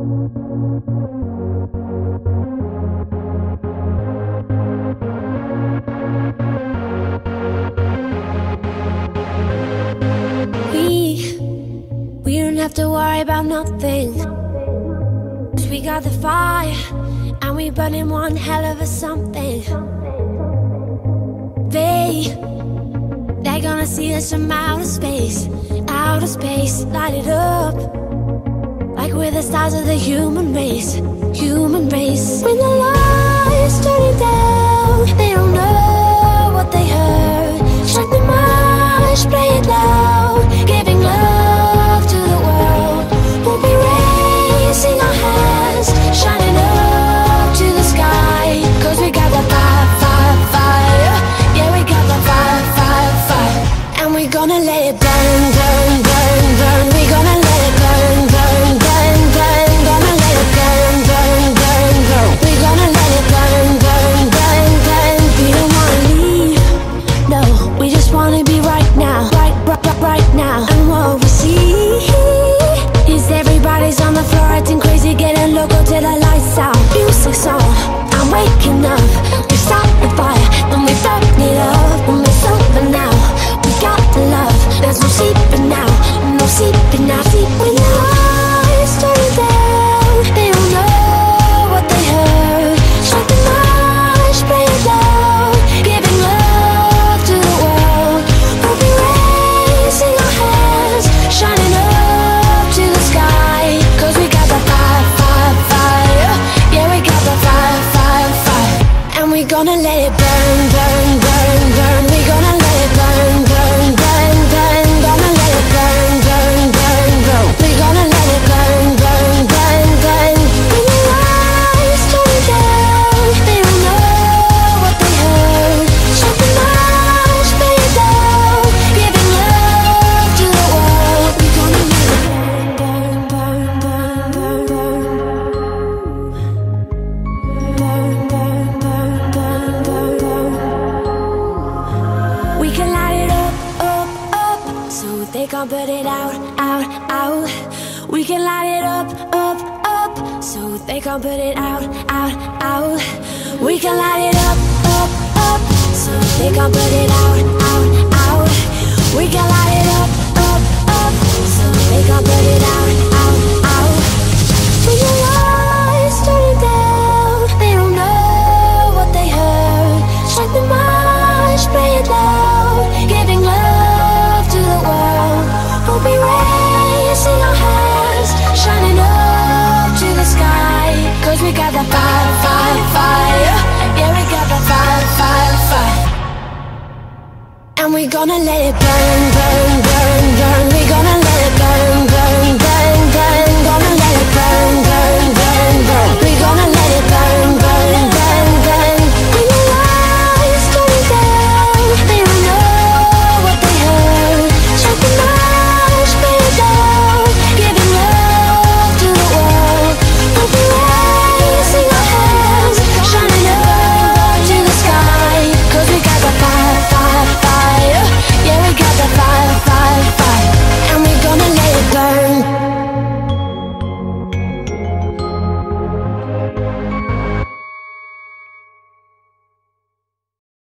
We, we don't have to worry about nothing. Cause we got the fire, and we burning one hell of a something. They, they're gonna see us from outer space, outer space, light it up. Like we're the stars of the human race, human race. When the lights turning down, Go till the lights out. They can't put it out, out, out. We can light it up, up, up, so they can't put it out, out, out. We can light it up, up, up, so they can't put it out, out, out. We can light it up, up, up, so they can't put it out, out, out. When the lights turn down, they don't know what they heard. Strike the march, play it loud, shining up to the sky. Cause we got the fire, fire, fire. Yeah, we got the fire, fire, fire. And we're gonna let it burn, burn,